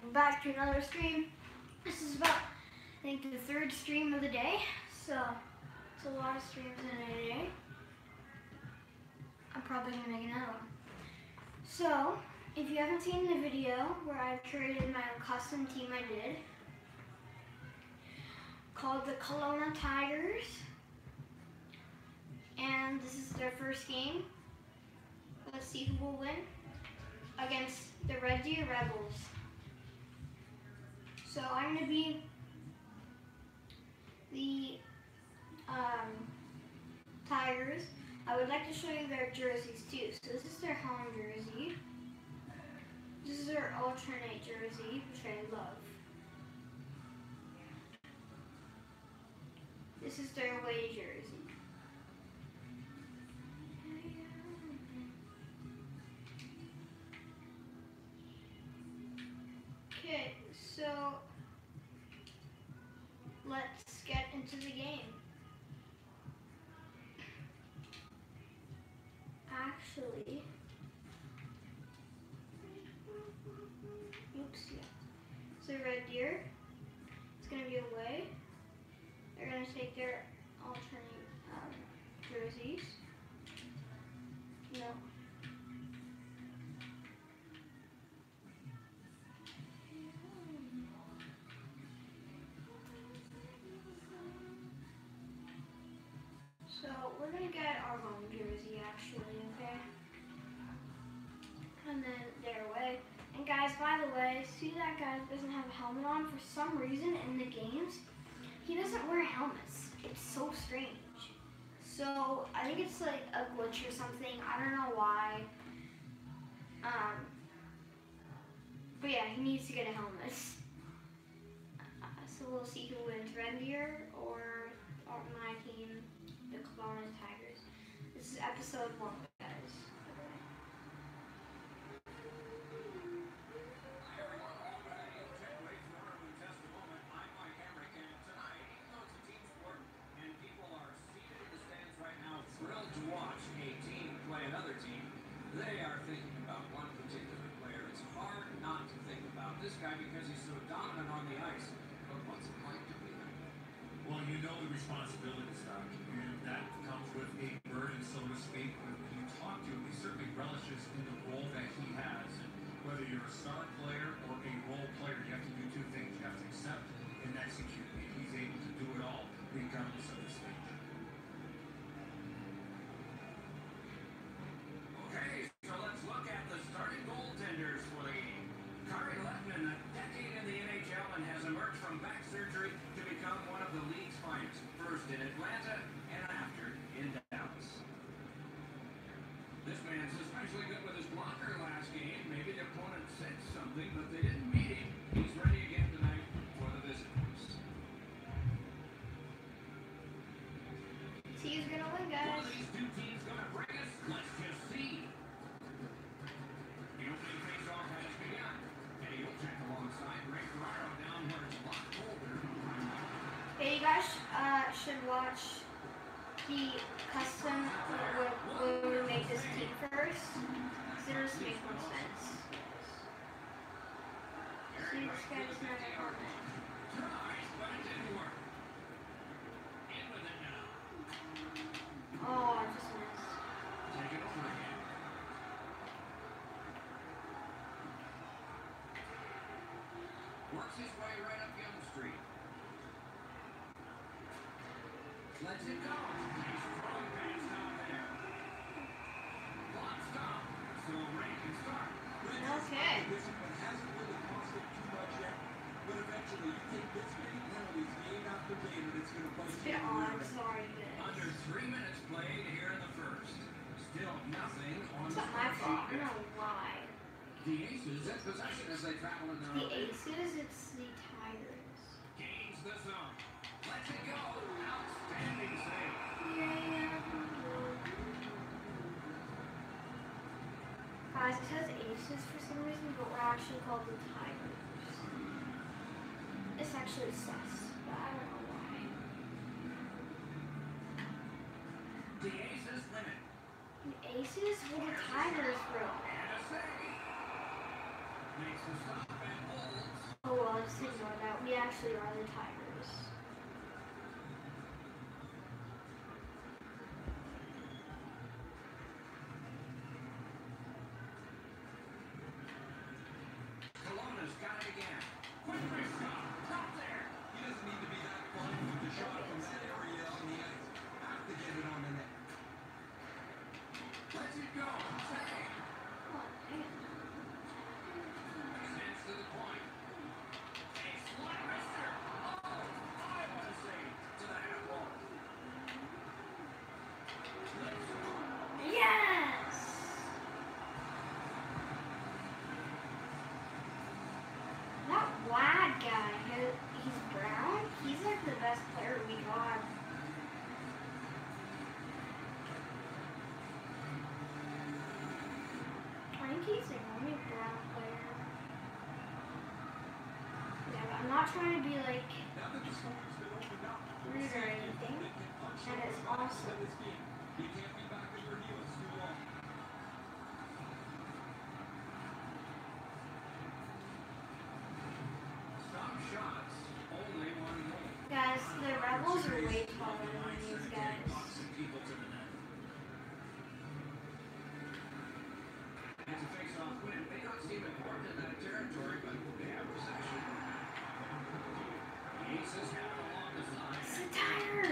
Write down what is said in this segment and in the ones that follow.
welcome back to another stream. This is about, I think, the third stream of the day, so it's a lot of streams in a day. I'm probably gonna make another one. So, if you haven't seen the video where I've created my custom team I did, called the Kelowna Tigers, and this is their first game. Let's see who will win against the Red Deer Rebels. So I'm going to be the um, Tigers. I would like to show you their jerseys too. So this is their home jersey. This is their alternate jersey, which I love. This is their away jersey. Get our home jersey actually, okay? And then they're away. And guys, by the way, see that guy doesn't have a helmet on for some reason in the games. He doesn't wear helmets. It's so strange. So I think it's like a glitch or something. I don't know why. Um, but yeah, he needs to get a helmet. Uh, so we'll see who wins, Red Deer or, or my team, the Kelowna Tigers. Play another team. They are thinking about one particular player. It's hard not to think about this guy because he's so dominant on the ice. But what's be? Well, you know the responsibility, Stock, and that comes with a to he certainly relishes in the role that he has. And whether you're a star player or a role player, you have to do two things. You have to accept and execute. And he's able to do it all, regardless of the should watch the custom when, when we make this team first. It doesn't make more sense. See, this guy doesn't have a helmet. Tries, but it didn't work. In with it now. Oh, I just missed. Works his way right up Yonge Street. Lets it go. He's throwing pass out there. Block stop. So Ray can start. Okay. Discipline hasn't really cost him too much yet, but eventually you take this many penalties game after game and it's going to bite you. Yeah, oh, I'm rear. sorry, Under three minutes played here in the first. Still nothing on it's the not score fault. I don't know why. The Aces in possession as they travel in their The. Aces, it's the Tigers. Gains the zone. Lets it go. guys, it says aces for some reason, but we're actually called the Tigers. It's actually sus, but I don't know why. The aces limit. The aces? Well, the Tigers bro. Oh well, let's ignore that. We actually are the Tigers. go. not trying to be like rude or anything, and awesome. Guys, the rebels are way taller than these guys. A face-off win may not seem important in that territory, but they have possession so tired.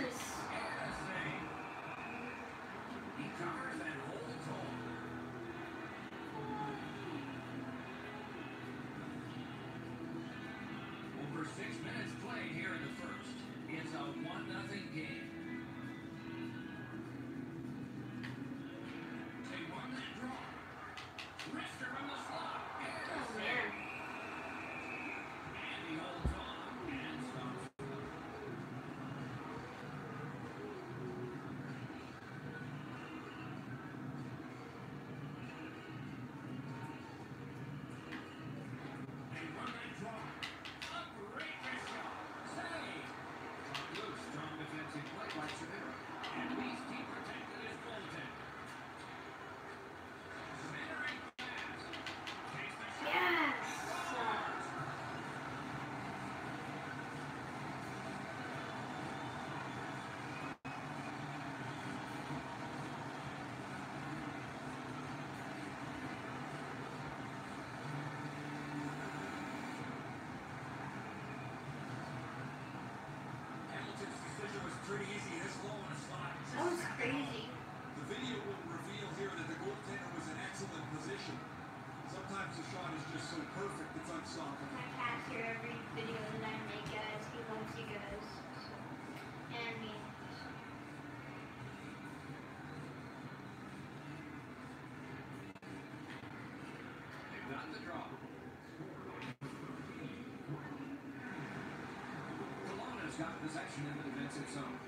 got possession in the defensive zone.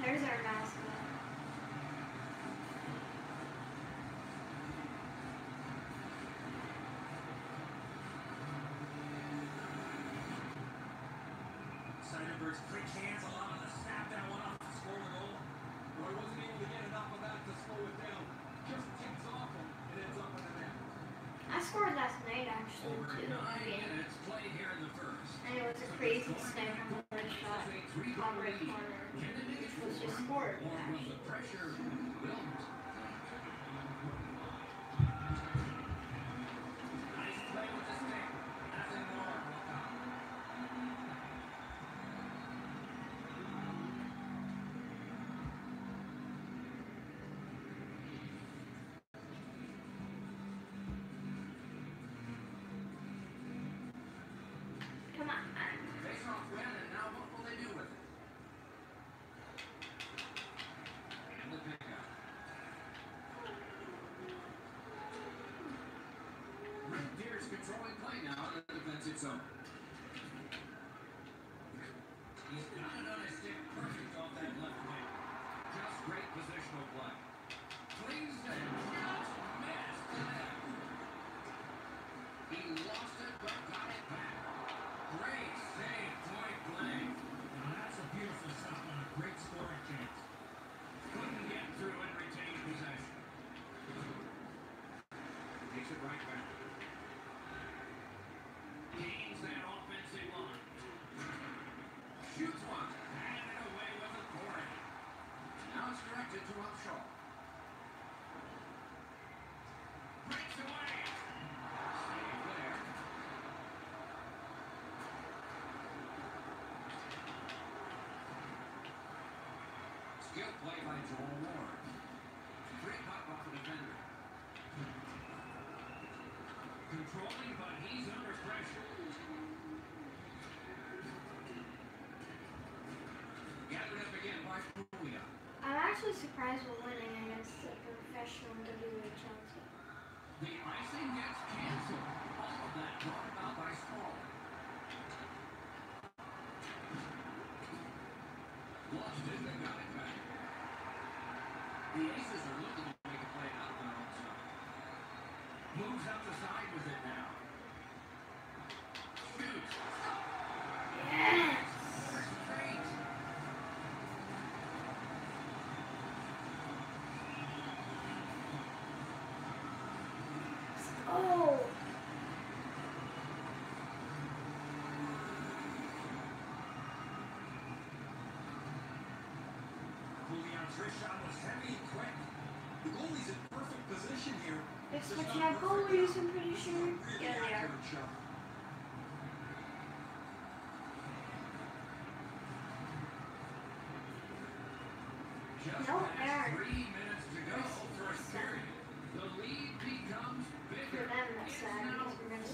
There's our mascot. Seidenberg's free cans And it was a crazy snipe from the first shot It's a corner. It Was Or actually. It on his stick, perfect off that left wing. Just great positional play. Cleans it, just missed the net. He lost it, but got it back. Great save, point blank. Now that's a beautiful stop on a great scoring chance. Couldn't get through and retain possession. Takes it right back. Gains that offensive line. Shoots one. And it away with authority. Now it's directed to Upshaw. Breaks away. Save there. Skill play by Joel Ward. Great pop off the defender. Controlling, but he's under pressure. Gathered up again by Julia. I'm actually surprised we're winning against the professional WHL team. The icing gets canceled. All of that brought about by Small. Lost it, they got it back. The Aces are looking to make a play out on their own side. Moves up the side with it now. Shoots. Yes! Straight. Oh! Julian's wrist shot was heavy, quick. The goalie's in perfect position here. They're Just switching not out perfect goalies. I'm pretty sure. Yeah, they are. Just No, past Aaron. three minutes to go first period. The lead becomes For bigger. them, that's sad now because we're gonna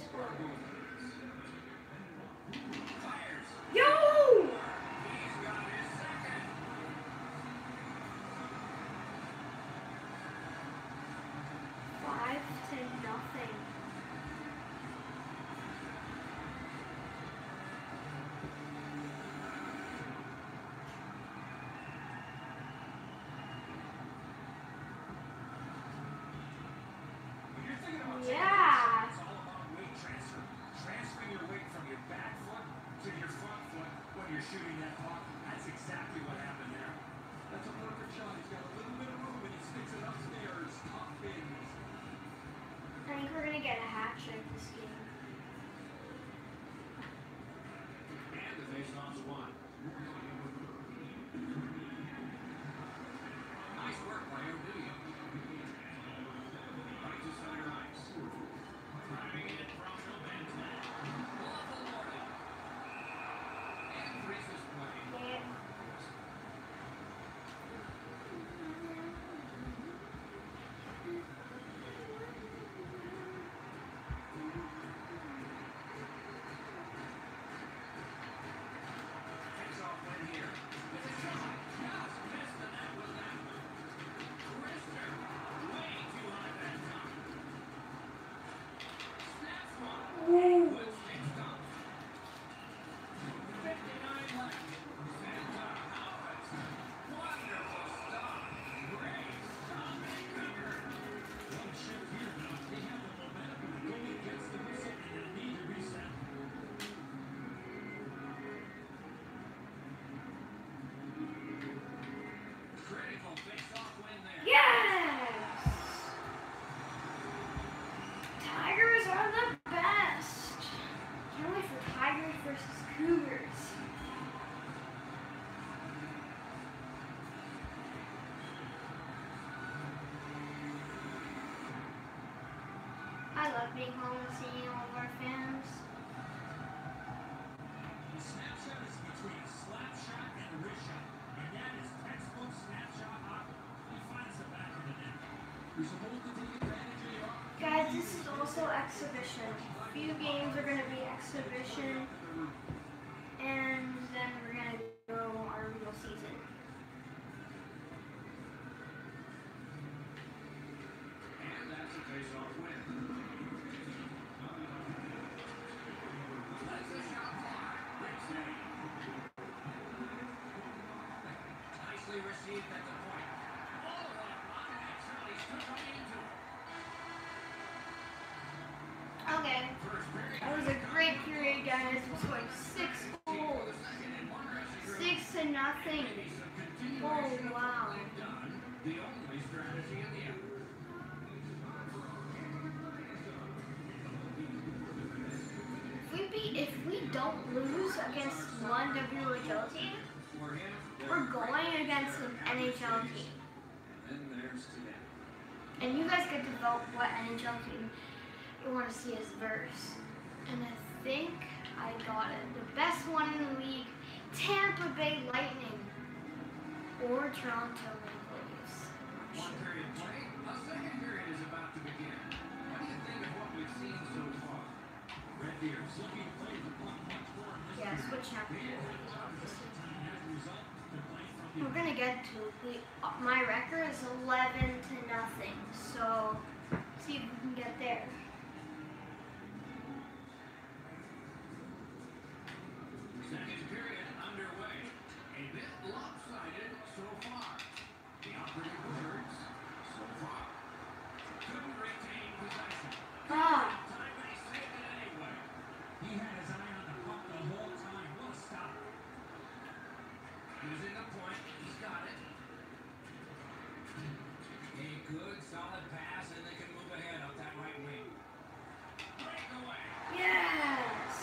Yeah. Guys, this is also exhibition. A few games are going to be exhibition, Okay, that was a great period, guys. We scored six goals, six to nothing. Oh, wow. If we if we don't lose against one WHL team, we're going against an NHL team. And you guys get to vote what NHL team you want to see as verse. And I think I got it. The best one in the league, Tampa Bay Lightning or Toronto Maple Leafs. One period play, a second period is about to begin. What do you think of what we've seen so far? Red Deers looking to play the puck much more Yeah, period. switch now. They have a job at the same time as a result. They're playing from the We're gonna get to we, my record is 11 to nothing. So see if we can get there. Second period underway. A bit lopsided so far. The operative words so far. Couldn't retain possession. Ah, Time they saved it anyway. He had his eye on the puck the whole time. What a stop. Using the point, he's got it. A good solid pass, and they can move ahead up that right wing. Breakaway. yes.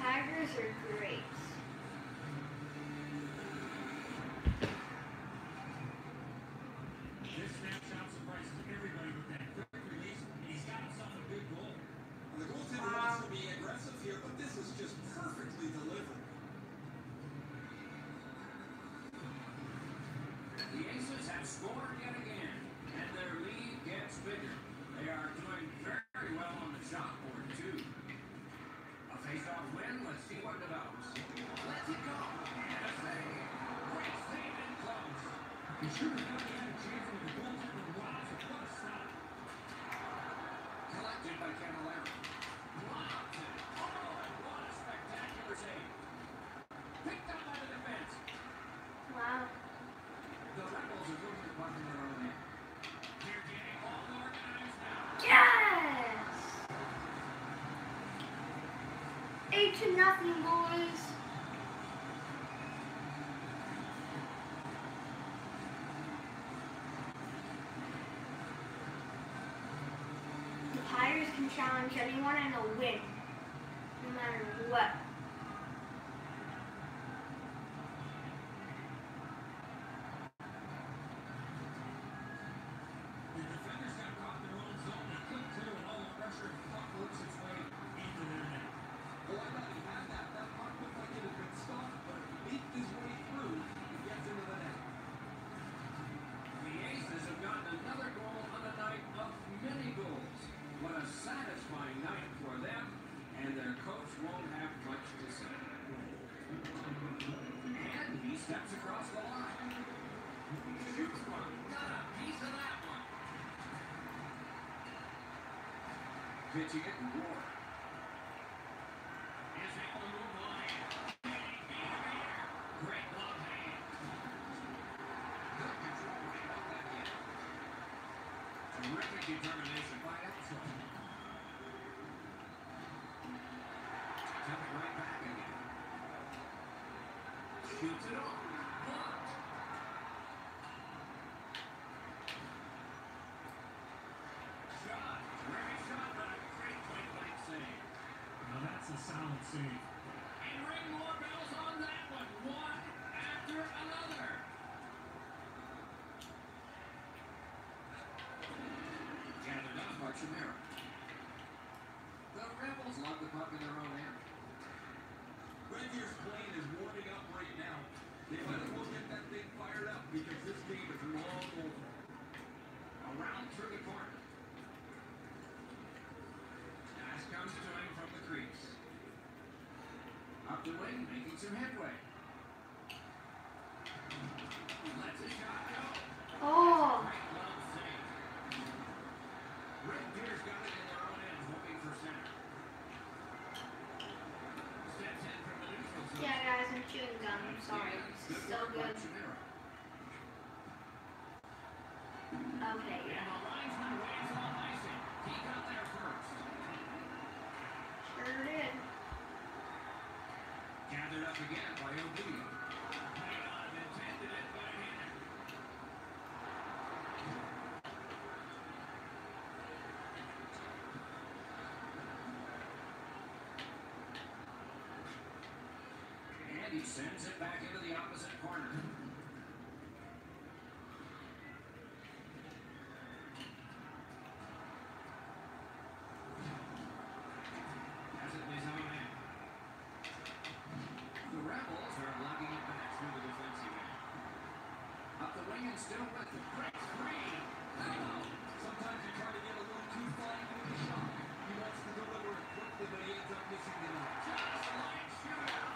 Tigers are great. This snapshot surprises everybody with that quick release, and he's got himself a good goal. The goaltender Wow. wants to be aggressive here, but this is just perfectly delivered. The Aces have scored yet again, nothing, boys. The Pirates can challenge anyone and they'll win, no matter what. The defenders got caught in their own zone. They couldn't clear with all the pressure, and the puck works its way into their net. Well, I thought he had that. That puck looked like it had been stopped, but he leaked his way through and gets into the net. The Aces have gotten another goal on a night of many goals. What a satisfying night for them, and their coach won't have much to say. And he steps across the line. Shoots one. Got a piece of that one. Pitching it, Ward. Is determination by Elson. It right back again. Shoots it off. Blocked. Shot. Very shot, but a great point blank save. Now that's a solid save. And ring more bells on that one. One after another. Gathered up by Chimera. The Rebels love the puck in their own end. Deer's plane is warming up right now. They might as well get that thing fired up because this game is long over. Around through the corner. Pass comes to him from the crease. Up the wing, making some headway. Lets a shot go. Oh, Great glove save. Red Deer's got it in their own end, hoping for center. Steps in from the neutral zone. yeah, guys, I'm chewing gum. I'm sorry. It's so work by good. Chimera. Okay, And yeah. the linesman waits on icing. He got there first. Sure did. Gathered up again by Oblio. Played on, intended it, And he sends it back into the opposite corner. Has it in his own end. The Rebels are lugging it back through the defensive end. Up the wing and still with it. Breaks free. Oh! Sometimes you try to get a little too fine with the shot. He wants to deliver it quickly, but he ends up missing the net. Just like shootout.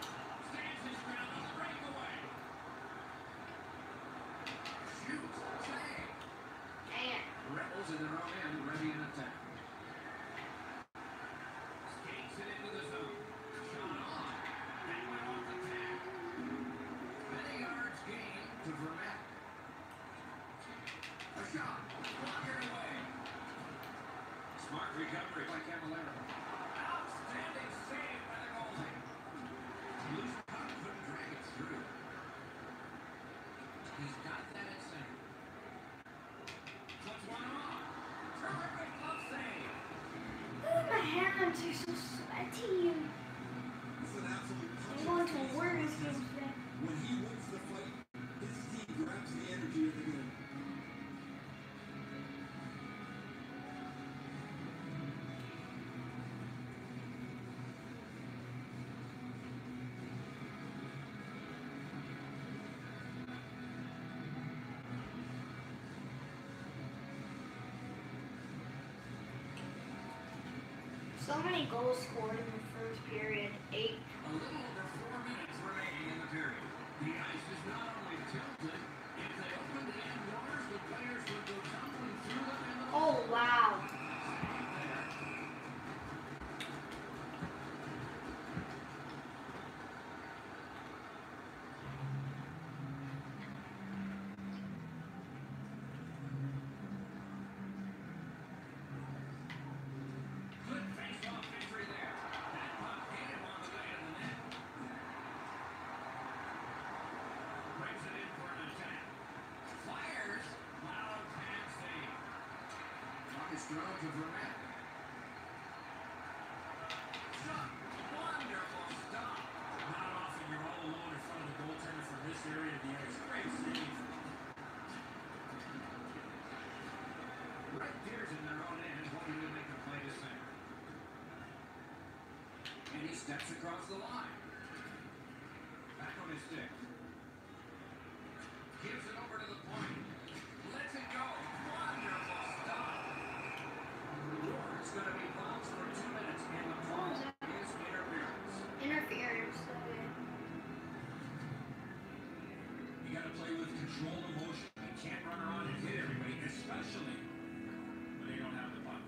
Stands his ground on the breakaway. Shoots. Save. Dang it. Rebels in their own end, ready in attack. Skates it into the zone. Shot on. That went off the tag. Many yards gained to Vermette. A shot. Blocked away. Smart recovery by Cavallero. Outstanding save by the goalie. Loose puck couldn't drag it through. He's got that at center. Puts one on. Terrific glove save. Ooh, my hands are so sweaty. So many goals scored in the first period. Eight. A little over four minutes remaining in the period. The ice is not only tilted, if they open the end doors, the players would go tumbling through them in the Oh, wow. there. Good face-off entry there. That puck hit him on the way to the net. Brings it in for an attack. Fires. Loud pad save. Puck is thrown to Vermette. Shot. Wonderful stop. Not often you're all alone in front of the goaltender from this area of the ice. Great save. Red Deer's in their own end, hoping to make a play to center. And he steps across the line. Back on his stick. Gives it over to the point. Lets it go. Wonderful stop. Ward's going to be bounced for two minutes, and the call is interference. Interference. Okay. You got to emotion. You can't run around and hit everybody, especially when they don't have the puck.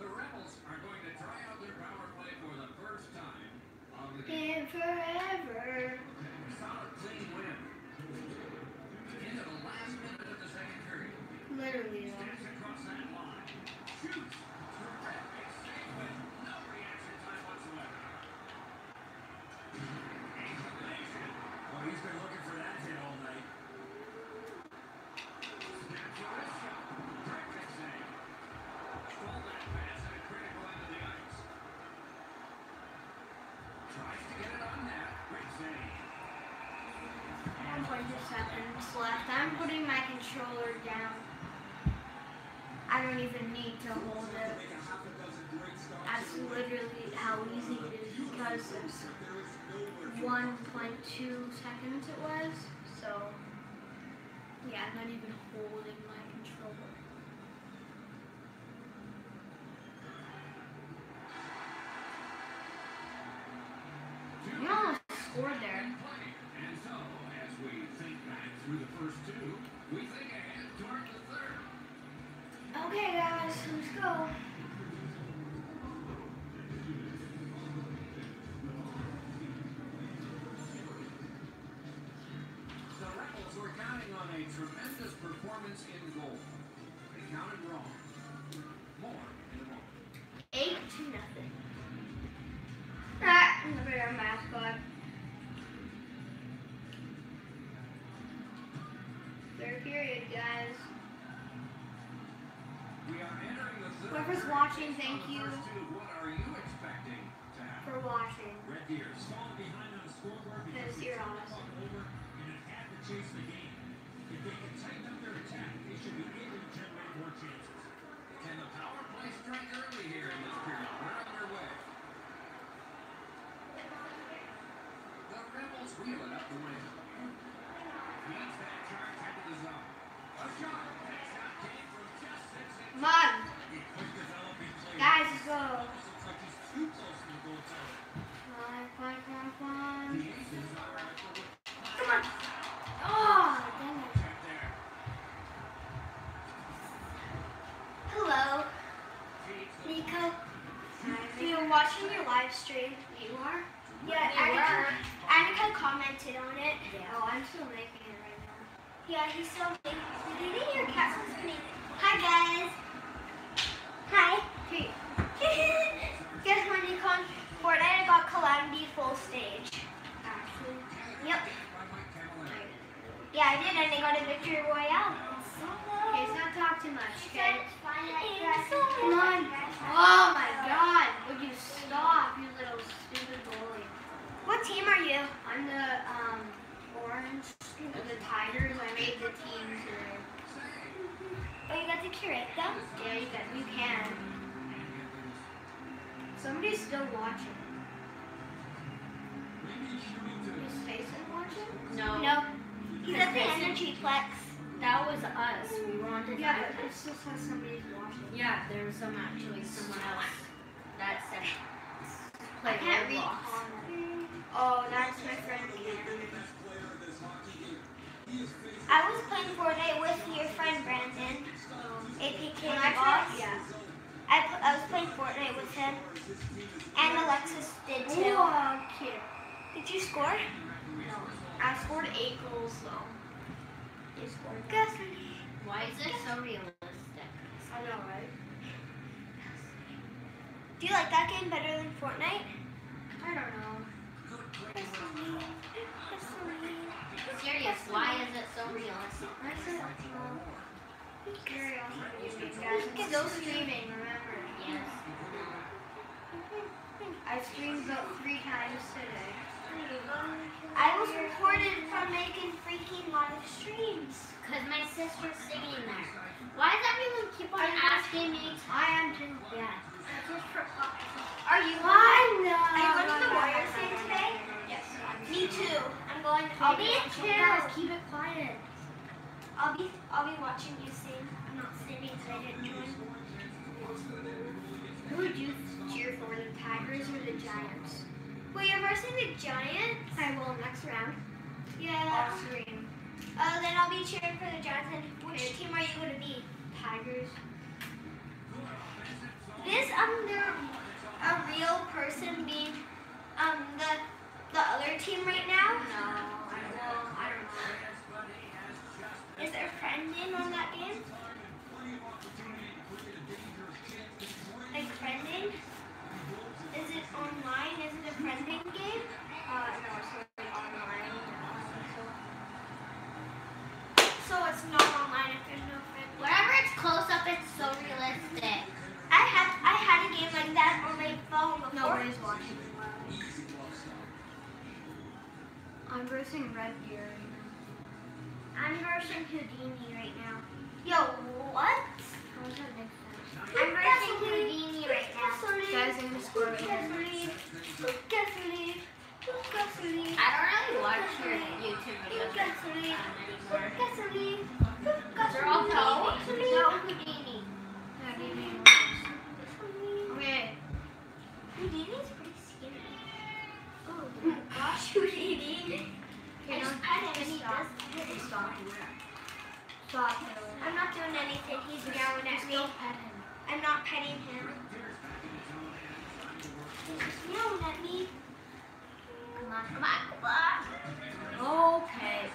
The Rebels are going to try out their power play for the first time the game. And forever. Solid clean win. Into the last minute of the second period. Literally, across that line. Shoots. Left. I'm putting my controller down. I don't even need to hold it. That's literally how easy it is because it's There is nowhere to 1.2 seconds it was. So, yeah, I'm not even holding my controller. You almost scored there. Through the first two, we think ahead toward the third. Okay, guys, let's go. The Rebels were counting on a tremendous performance in goal. They counted wrong. More in a moment. Eight to nothing. Ah, look at our mascot. Whoever's watching, thank you. What are you expecting to happen? For watching. Red Deers fall behind on the scoreboard because you're awesome. and it had to chase the game. If they can tighten up their attack, they should be able to generate more chances. Can the power play strike early here in this period? Live stream. You are? Mm-hmm. Yeah, We Annika, were. Annika commented on it. Yeah. Oh, I'm still making it right now. Yeah, he's still making Did you hear cat listening? Hi, guys. Hi. Hey. Guess when you con Fortnite, I got Calamity full stage. Actually. Yep. by Mike Cammalleri. Yeah, I did, and I got a victory royale. Okay, let's not talk too much, okay? Come on. Oh my god. Would you stop, you little stupid bully? What team are you? I'm the um orange the Tigers. I made the team today. Oh, you got to curate them? Yeah, you got you can. Somebody's still watching. maybe shooting to Is Faison? No. No. He's at the energy plex. That was us. We were on the Yeah, dive. but it still says somebody's watching. Yeah, there was some actually someone else that said I can't read Roblox. Oh, that's my friend the Cameron. best player in this hockey game. He is facing I was playing Fortnite with your friend Brandon, APK When I boss. yeah. I, I was playing Fortnite with him, and Alexis did too. kid. Did you score? No. I scored eight goals though. You scored. Guess. Why is it so realistic? I know, right? Do you like that game better than Fortnite? I don't know. That's so mean. That's so mean. Serious, why is it so realistic? I said, well, Gary guys. Still streaming, remember? Yes. I streamed about three times today. I was recorded from making freaking live streams. Because my sister's singing there. Why does everyone keep on asking me? I am too. Yeah. Are you going? Are you going to the Warriors game today? Yes. Me too. I'm going. I'll be Guys, keep it quiet. I'll be. I'll be watching you sing. I'm not singing because I didn't join. Who would you cheer for, the Tigers or the Giants? Well, you're versing the Giants. I will next round. Yeah. Stream. Uh, then I'll be cheering for the Giants. And which team are you going to be? Tigers. This um there a real person being um the the other team right now? No, I don't. I don't know. Is there a friend in on that game? Like friending? Is it online? Is it a friending game? Uh, no, it's not online. So it's not online if there's no friend. Whenever it's close up, it's so realistic. I had I had a game like that on my phone before. Nobody's watching. I'm versing Red Deer. right now. I'm versing Houdini right now. Yo, what? How does that make sense? I'm versing Houdini right now. Guys, I'm just going Gasoline. Gasoline. Gasoline. I don't really watch your YouTube videos anymore. They're all No, Houdini. no Houdini. Okay. Houdini's pretty skinny. Oh my gosh, Houdini. I Okay, just don't- pet him and he stop. does Stop. Stop. Taylor. I'm not doing anything. He's yelling at me. Still pet him. I'm not petting him. He's yelling at me. Come on, come on, come on. Okay.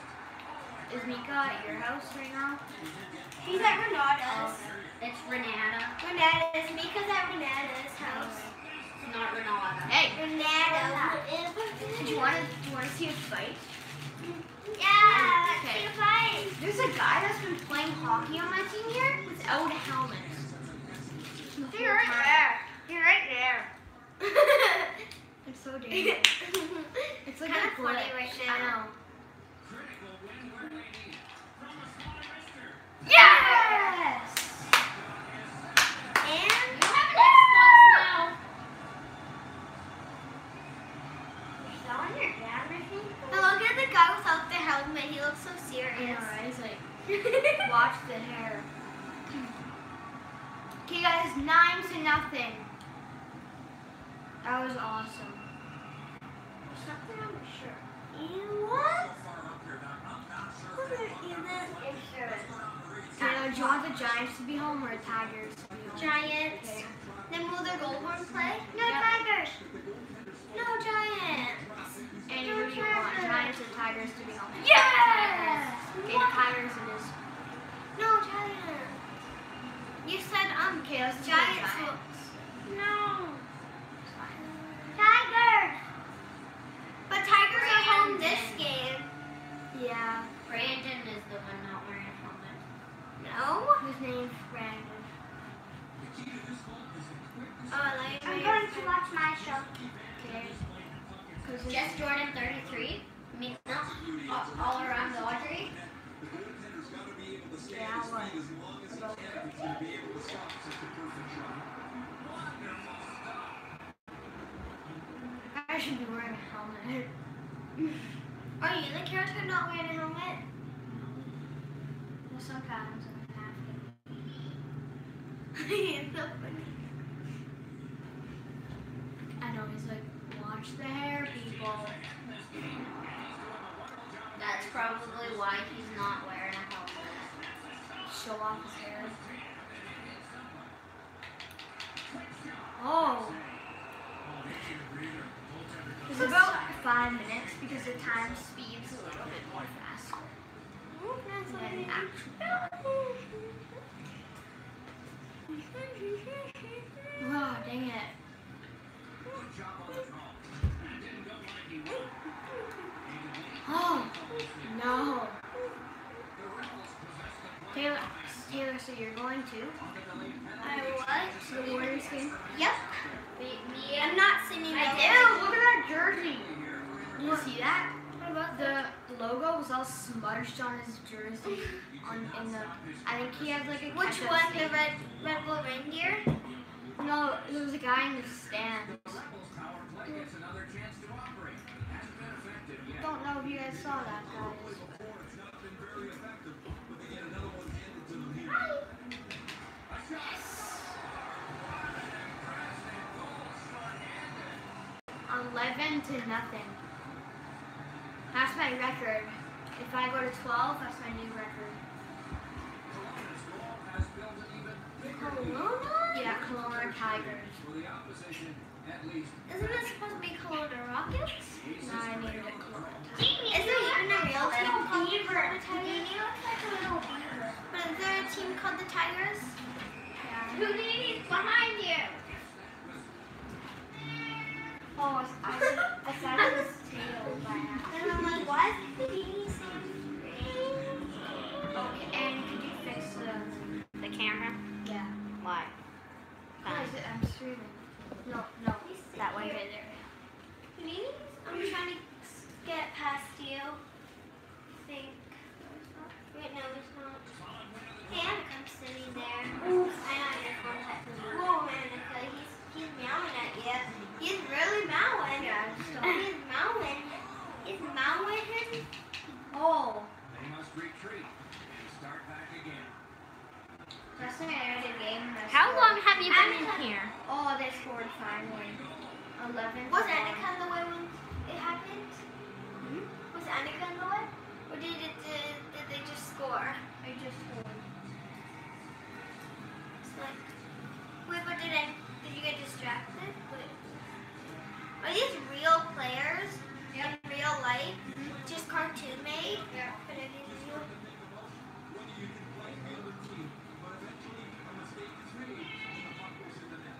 Is Mika at your house right now? He's at Renata's. Oh, it's Renata, Renata's. Mika's at Renata's house. not Renata. Hey, Renata. do you want to do you want to see a fight? Yeah, Okay. see a fight. There's a guy that's been playing hockey on my team here without a helmet. You're right there. You're right there. It's so dangerous. It's like Kinda a funny glitch. right I now. know. Critical win where they need it. From a smaller mister. Yes! And You have an Xbox now. Is that on your dad, I think? Now look at the guy without the helmet. He looks so I know, serious. right? It's like, watch the hair. Okay, guys, nine to nothing. That was awesome. There's something on the shirt. You what? So far up here, now, I'm not sure Look at put you, their this foot insurance. around the reeds. Taylor, do you want the Giants to be home or Tigers to be home? Giants. Okay. Then will the Goldhorn play? No, Yep. Tigers. No, Giants. And who do you want, Giants or Tigers to be home? Yes. Okay, Tigers it is. No, Giants. You said um. Okay, Giants. Giants. No. Tigers. But Tigers are home this game. Yeah. Brandon is the one not wearing a helmet. No. His name's Brandon. The key to this goal is a quick Oh, like I'm going to watch my show. Okay. Just Jordan 33. I mean, no, all, all around the Audrey. The goaltender's got to be able to stay Yeah, on his what? feet as long as he can if he's going to be able to stop such a perfect shot. I should be wearing a helmet. You the character not wearing a helmet? Well, sometimes I have to. it's so funny. I know he's like, watch the hair, people. That's probably why he's not wearing a helmet. Show off his hair. Oh, it's about five minutes because the time speeds a little bit more faster than actual. Oh, dang it. Good job on the call. That didn't go like he wanted. Oh, no. The Rebels possess the play. Taylor, Taylor, so you're going to I what? the Warriors game? Yep. Me, me I'm not singing I do. Look at that jersey. Here, You see that? What about The logo was all smudged on his jersey. On in the, I think he had like a. Which one? stain. The red Red Bull reindeer? No, there was a guy in the stand. the Rebels power play gets another chance to operate. Hasn't been effective yet. Don't know if you guys saw that, guys. Before, it's not been very effective, but they get another one handed to them here. A shot. What an impressive goal, short-handed. Eleven to nothing. That's my record. If I go to twelve, that's my new record. Kelowna's goal has built an even bigger lead. Kelowna? Yeah, Kelowna Tigers. For the opposition, at least. Isn't it supposed to be Kelowna Rockets? No, I needed it Kelowna Tigers. Is there even a real team called the Kelowna Tigers? looks like a little beaver. But is there a team called the Tigers? Houdini's behind you. Oh, I, I, I thought it was tail by accident. And I'm like, why is Houdini saying Okay, and could you fix the? The camera? Yeah. Why? I'm streaming. No, no, that way right there. I'm trying to get past you. I think. Wait, no, it's not. Hey, Anakin's sitting there. I know your contact with Whoa, Annika, he's, he's meowing at you. He's really meowing. Yeah. He's meowing. He's meowing. Oh, They must retreat and start back again. last time I entered a game. I How scored- long have you been in here? Oh, they scored finally. Eleven. to Was one. in the way when it happened? Hmm? Was Anakin the way? Or did it did, did they just score? I just scored. It's like, wait, but did I, did you get distracted? Are these real players in real life? Just cartoon made? Yeah. But are these real? Whether you can play the other team, but eventually a mistake is made and the puck goes in the net.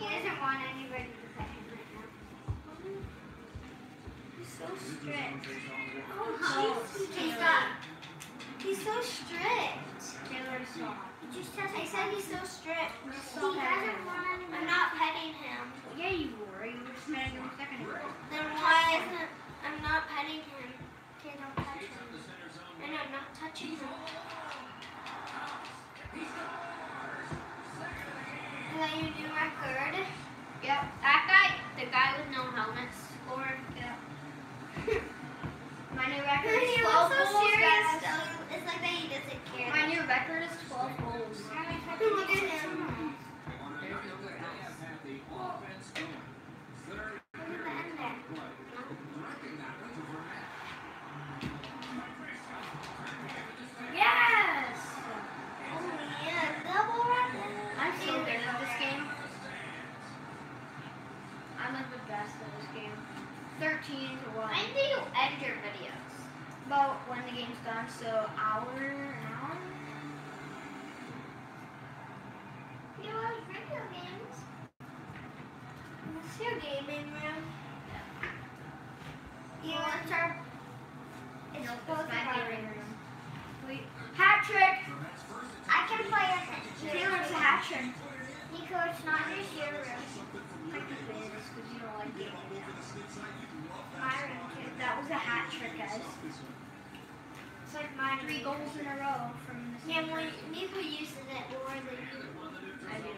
He doesn't want anybody to pet him right now. He's so strict. on face on the Oh, Oh, jeez. He's Taylor. got. He's so strict. Taylor saw. I said he's so strict. Stop He petting doesn't him. want any- I'm not petting him. Yeah, you were. You were smelling him a second ago. Then why isn't I'm not petting him? Okay, don't touch Skates him. up the center zone. And I'm not touching him. Is that your new record? Yep. That guy, the guy with no helmet, scored. Yeah. My new He record is looks 12 so goals, serious guys. though. It's like that he doesn't care. My new record is 12 goals. Look at him. On a night that they have had the offense going. Third Look at the end there. play. Directing that one to Vermette. Yes! Oh yeah, double record. I'm so good at this game. I'm like the best at this game. 13 to 1. When do you end your videos? About when the game's done, so hour, an hour? You like video games? What's your gaming room? You want to? It's Nope, both my of our gaming rooms. room. Wait, hat trick! I can play it. Taylor's a hat trick. Nico, it's not just your room. Technically it is because you don't like gaming. over the skid side, you can love that. My room too. That was a hat trick, guys. It's like my three goals in a row from this. Yeah, when Nico uses it more than you. I do.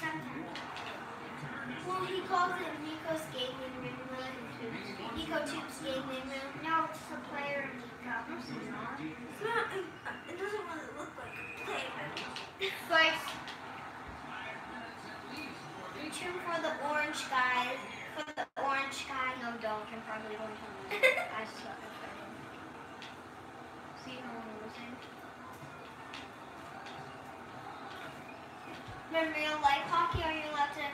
Sometimes. Well, he calls it Nico's gaming room. Like, Nico Tube's gaming room. No, it's a player of Nico. It's not. It doesn't really look like a player. Twice. Reach him for the orange guy. For the orange guy. No, don't. I'm probably going to lose. I suck at fighting. See how I'm losing? In real life hockey, are you allowed to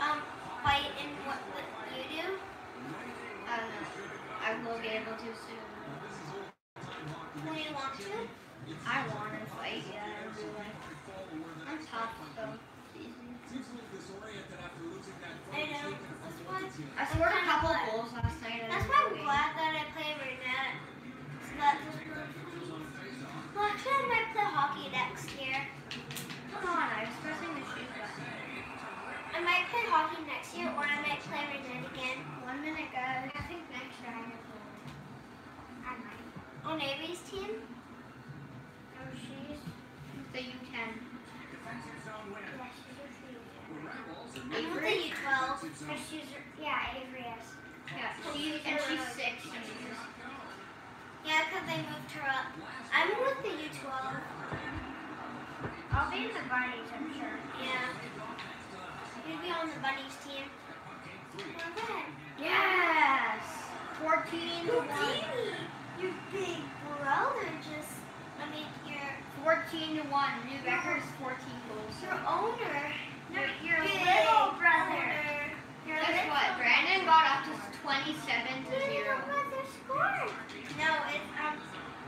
um fight in what, what you do? I don't know. I will be able to soon. When you want to? I want to fight, yeah, in real life. I'm tough, though. Season. Seems a little disoriented after losing that I know. I scored a couple of goals last night. That's why I'm glad that I play ringette. So that just well, actually, I might play hockey next year. Come on, I was pressing the shoot button. I might play hockey next year, or I might play ringette again. One minute, guys. I think next year I'm gonna play. I might. On Avery's oh, team? Oh, she's the U10. Defensive zone win. Yeah, she's. The Rebels are I'm with the U12. Defensive zone. She's, yeah, Avery is. Yeah, she, and she's six. And she's Yeah, because they moved her up. I'm with the U12. I'll be in the bunnies, I'm sure. Yeah. You'd be on the bunnies team. Yes! 14 to 1. Houdini, your big brother just, I mean, your, 14 to 1. New record is 14 goals. your owner. Your, your little brother. Your Guess little what? Brandon got up to 27 to Your 0. little brother scored. No, it's, um,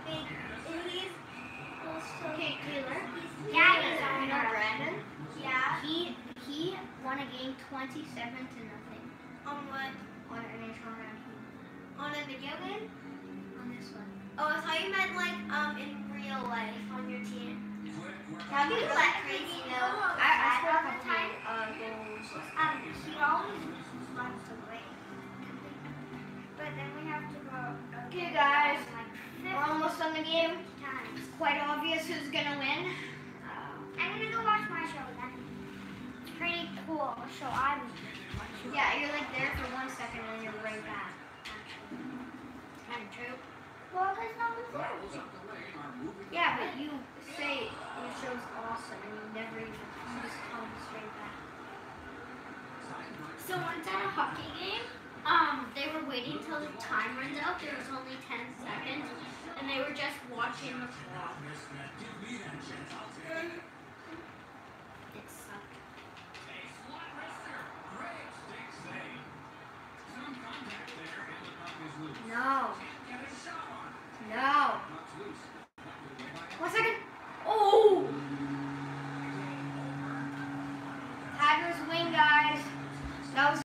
big, he's, well, so Okay, Taylor. He's Taylor. You know Brandon? Yeah. He won a game 27 to nothing On what? on NHL ranking. On a video game? On this one. Oh, I thought you meant like, um, in real life on your team. That'd be really crazy though. I, I a the time. uh, goals. Um, he always runs away. But but then we have to go. Okay, guys. We're almost on the game. It's quite obvious who's gonna win. Uh, I'm gonna go watch my show then. It's pretty cool. So I'm. yeah, you're like there for one second and then you're right back. Kind of true. Well, there's no one there. Battles underway are moving. Yeah, but you say your show's awesome and you never even you just come straight back. So once at a hockey game, um, they were waiting till the time runs out. There was only 10 seconds, and they were just watching the clock. No. No. One second. Oh! Tiger's wing, guys. That was